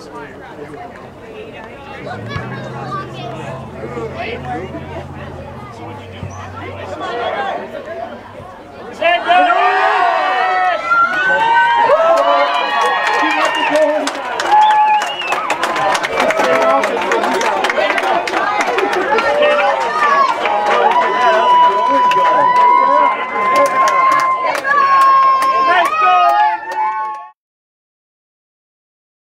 So what you do?